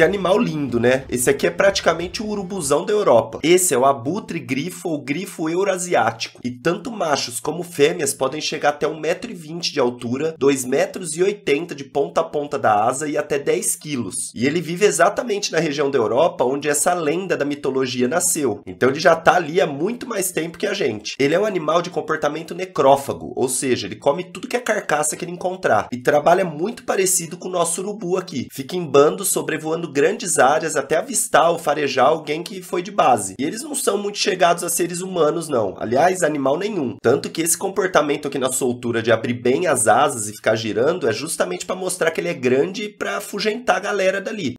Que animal lindo, né? Esse aqui é praticamente o urubuzão da Europa. Esse é o abutre grifo ou grifo eurasiático. E tanto machos como fêmeas podem chegar até 1,20m de altura, 2,80m de ponta a ponta da asa e até 10 quilos. E ele vive exatamente na região da Europa onde essa lenda da mitologia nasceu. Então ele já tá ali há muito mais tempo que a gente. Ele é um animal de comportamento necrófago, ou seja, ele come tudo que é carcaça que ele encontrar. E trabalha muito parecido com o nosso urubu aqui. Fica em bando sobrevoando grandes áreas até avistar ou farejar alguém que foi de base. E eles não são muito chegados a seres humanos, não. Aliás, animal nenhum. Tanto que esse comportamento aqui na soltura de abrir bem as asas e ficar girando é justamente para mostrar que ele é grande para afugentar a galera dali.